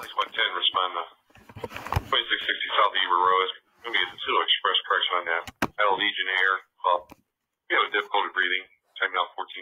Police 110, respond to 2660 South Eber Road. It's going to be a Pseudo Express correction on that. At a air. Well, We have difficulty breathing. Time now 1458.